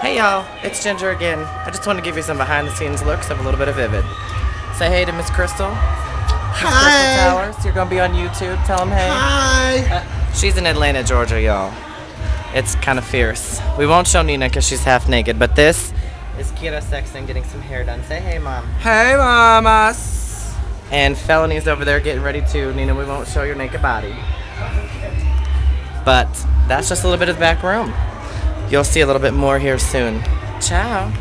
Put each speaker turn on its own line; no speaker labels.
Hey y'all, it's Ginger again. I just want to give you some behind the scenes looks of a little bit of Vivid. Say hey to Miss Crystal. Miss Crystal Towers, you're gonna be on YouTube. Tell them hey.
Hi.
Uh, she's in Atlanta, Georgia, y'all. It's kind of fierce. We won't show Nina because she's half naked, but this is Kira Sexton getting some hair done. Say hey, mom.
Hey, mamas.
And Felony's over there getting ready too. Nina, we won't show your naked body. But that's just a little bit of the back room. You'll see a little bit more here soon. Ciao.